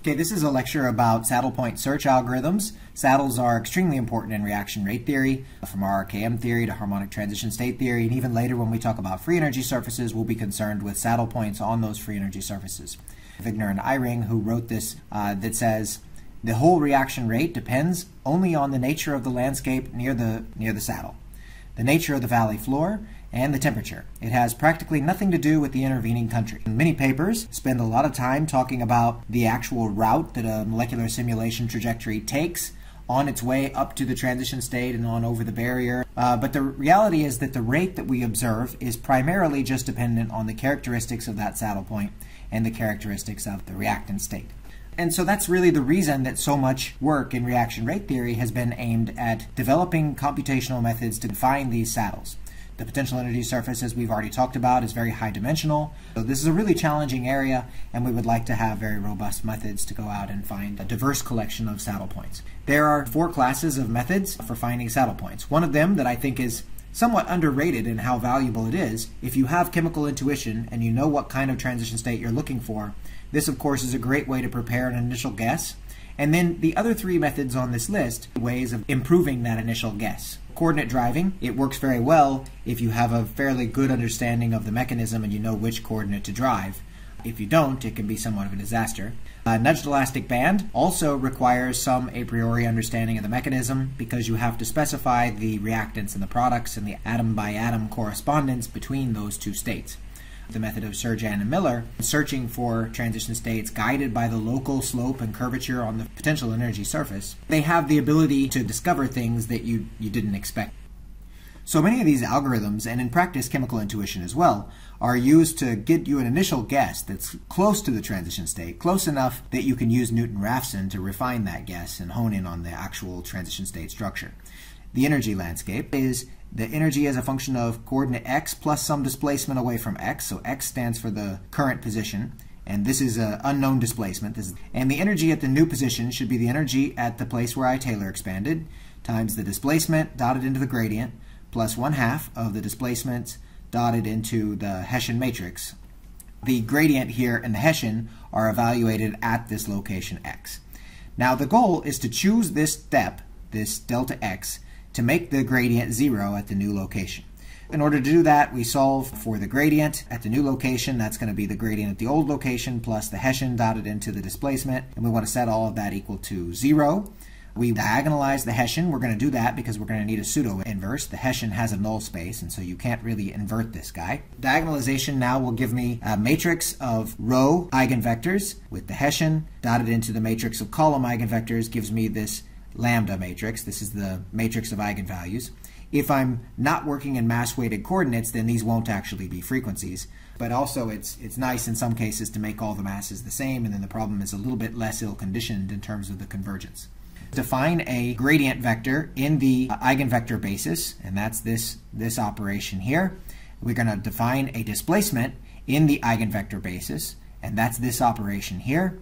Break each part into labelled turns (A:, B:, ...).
A: Okay, this is a lecture about saddle point search algorithms. Saddles are extremely important in reaction rate theory, from RRKM theory to harmonic transition state theory, and even later when we talk about free energy surfaces, we'll be concerned with saddle points on those free energy surfaces. Wigner and Eyring, who wrote this, uh, that says the whole reaction rate depends only on the nature of the landscape near the near the saddle, the nature of the valley floor, and the temperature. It has practically nothing to do with the intervening country. Many papers spend a lot of time talking about the actual route that a molecular simulation trajectory takes on its way up to the transition state and on over the barrier. Uh, but the reality is that the rate that we observe is primarily just dependent on the characteristics of that saddle point and the characteristics of the reactant state. And so that's really the reason that so much work in reaction rate theory has been aimed at developing computational methods to define these saddles. The potential energy surface, as we've already talked about, is very high dimensional. So this is a really challenging area, and we would like to have very robust methods to go out and find a diverse collection of saddle points. There are four classes of methods for finding saddle points. One of them that I think is somewhat underrated in how valuable it is, if you have chemical intuition and you know what kind of transition state you're looking for, this of course is a great way to prepare an initial guess. And then the other three methods on this list, ways of improving that initial guess coordinate driving, it works very well if you have a fairly good understanding of the mechanism and you know which coordinate to drive. If you don't, it can be somewhat of a disaster. Uh, nudged elastic band also requires some a priori understanding of the mechanism because you have to specify the reactants and the products and the atom by atom correspondence between those two states the method of Cerjan and Miller, searching for transition states guided by the local slope and curvature on the potential energy surface, they have the ability to discover things that you, you didn't expect. So many of these algorithms, and in practice chemical intuition as well, are used to get you an initial guess that's close to the transition state, close enough that you can use Newton-Raphson to refine that guess and hone in on the actual transition state structure. The energy landscape is the energy as a function of coordinate x plus some displacement away from x. So x stands for the current position, and this is an unknown displacement. Is, and the energy at the new position should be the energy at the place where I Taylor expanded times the displacement dotted into the gradient plus one half of the displacement dotted into the Hessian matrix. The gradient here and the Hessian are evaluated at this location x. Now the goal is to choose this step, this delta x, to make the gradient zero at the new location. In order to do that, we solve for the gradient at the new location. That's going to be the gradient at the old location plus the Hessian dotted into the displacement. And we want to set all of that equal to zero. We diagonalize the Hessian. We're going to do that because we're going to need a pseudo inverse. The Hessian has a null space, and so you can't really invert this guy. Diagonalization now will give me a matrix of row eigenvectors with the Hessian dotted into the matrix of column eigenvectors gives me this lambda matrix. This is the matrix of eigenvalues. If I'm not working in mass-weighted coordinates, then these won't actually be frequencies. But also, it's, it's nice in some cases to make all the masses the same, and then the problem is a little bit less ill-conditioned in terms of the convergence. Define a gradient vector in the eigenvector basis, and that's this, this operation here. We're going to define a displacement in the eigenvector basis, and that's this operation here.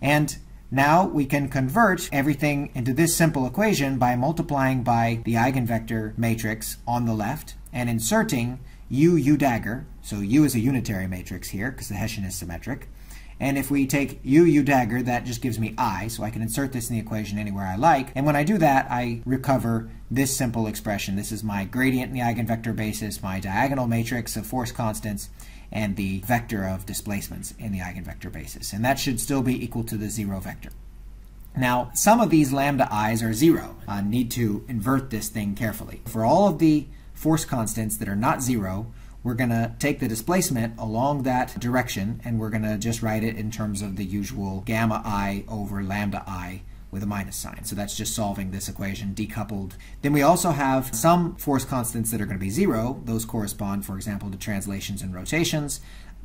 A: And now we can convert everything into this simple equation by multiplying by the eigenvector matrix on the left and inserting u, u dagger. So u is a unitary matrix here because the Hessian is symmetric. And if we take u, u dagger, that just gives me i, so I can insert this in the equation anywhere I like. And when I do that, I recover this simple expression. This is my gradient in the eigenvector basis, my diagonal matrix of force constants, and the vector of displacements in the eigenvector basis. And that should still be equal to the zero vector. Now, some of these lambda i's are zero. I need to invert this thing carefully. For all of the force constants that are not zero, we're going to take the displacement along that direction and we're going to just write it in terms of the usual gamma i over lambda i with a minus sign. So that's just solving this equation decoupled. Then we also have some force constants that are going to be zero. Those correspond, for example, to translations and rotations.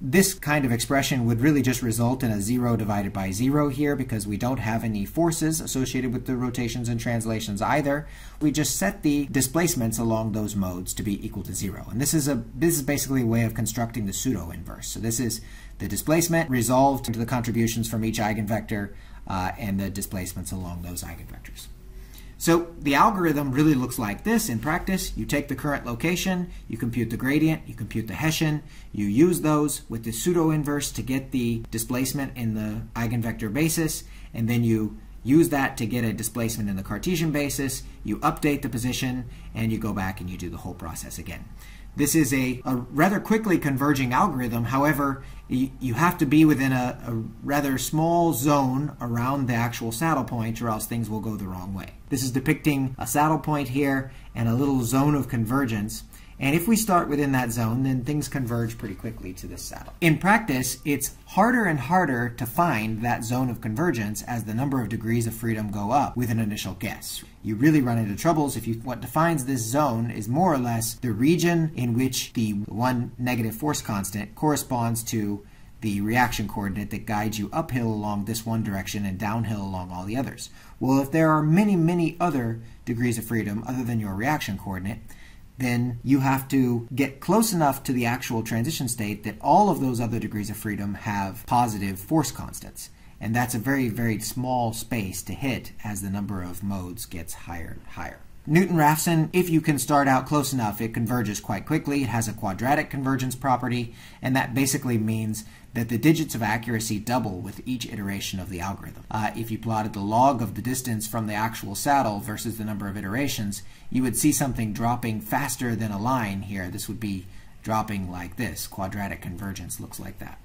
A: This kind of expression would really just result in a 0 divided by 0 here because we don't have any forces associated with the rotations and translations either. We just set the displacements along those modes to be equal to 0. And this is a this is basically a way of constructing the pseudo inverse. So this is the displacement resolved into the contributions from each eigenvector uh, and the displacements along those eigenvectors. So the algorithm really looks like this in practice. You take the current location, you compute the gradient, you compute the Hessian, you use those with the pseudo-inverse to get the displacement in the eigenvector basis, and then you use that to get a displacement in the Cartesian basis, you update the position, and you go back and you do the whole process again. This is a, a rather quickly converging algorithm. However, you, you have to be within a, a, rather small zone around the actual saddle point or else things will go the wrong way. This is depicting a saddle point here and a little zone of convergence. And if we start within that zone, then things converge pretty quickly to this saddle. In practice, it's harder and harder to find that zone of convergence as the number of degrees of freedom go up with an initial guess. You really run into troubles if you, what defines this zone is more or less the region in which the one negative force constant corresponds to the reaction coordinate that guides you uphill along this one direction and downhill along all the others. Well, if there are many, many other degrees of freedom other than your reaction coordinate, then you have to get close enough to the actual transition state that all of those other degrees of freedom have positive force constants. And that's a very, very small space to hit as the number of modes gets higher and higher. Newton-Raphson, if you can start out close enough, it converges quite quickly. It has a quadratic convergence property, and that basically means that the digits of accuracy double with each iteration of the algorithm. Uh, if you plotted the log of the distance from the actual saddle versus the number of iterations, you would see something dropping faster than a line here. This would be dropping like this. Quadratic convergence looks like that.